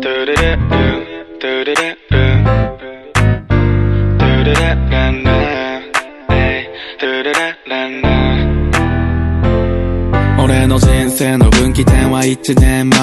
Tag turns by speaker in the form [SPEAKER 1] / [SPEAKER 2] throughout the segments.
[SPEAKER 1] do do do do do do 俺の人生の分岐点は一年前。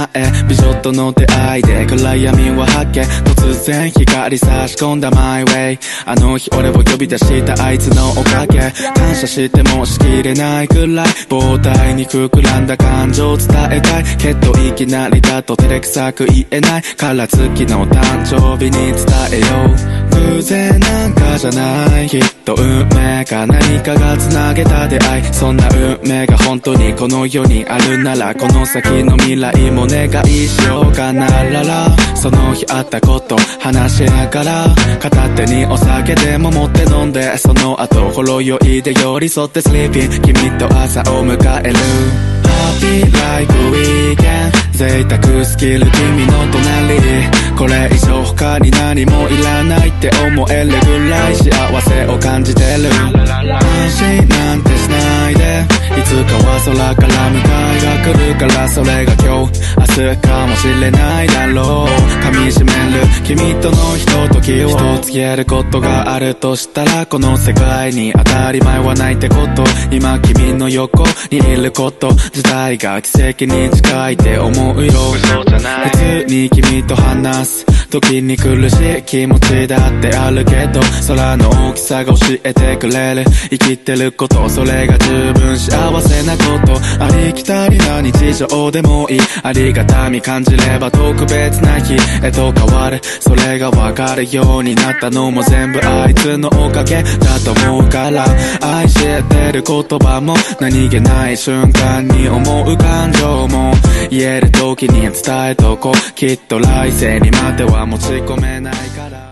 [SPEAKER 1] 美女との出会いで暗闇は発見突然光差し込んだ My way あの日俺を呼び出したあいつのおかげ。感謝してもしきれないくらい膨大に膨らんだ感情を伝えたい。けどいきなりだと照れくさく言えない。から月の誕生日に伝えよう。偶然なんかじゃない。きっと運命か何かが繋げた出会い。そんな運命が本当にこの世にあるならこの先の未来も願いしようかな。ららその日あったこと話しながら片手にお酒でも持って飲んでその後ほろ酔いで寄り添ってスリーピン。君と朝を迎える。Happy like weekend 贅沢スキル君の隣。これ以上他に何もいらないって思えるぐらい幸せを感じてる。安心なんてしないで。いつかは空から迎えが来るからそれが今日。明日かもしれないだろう。噛み締める君とのひとときを一つ言えることがあるとしたらこの世界に当たり前はないってこと。今君の横にいること。自体が奇跡に近いって思うよ。普通に君と話す時に苦しい気持ちだってあるけど空の大きさが教えてくれる生きてることそれが十分幸せなことありきたりな日常でもいいありがたみ感じれば特別な日へと変わるそれがわかるようになったのも全部あいつのおかげだと思うから愛してる言葉も何気ない瞬間に思う感情も言える時には伝えとこう。きっと来世にまでは持ち込めないから。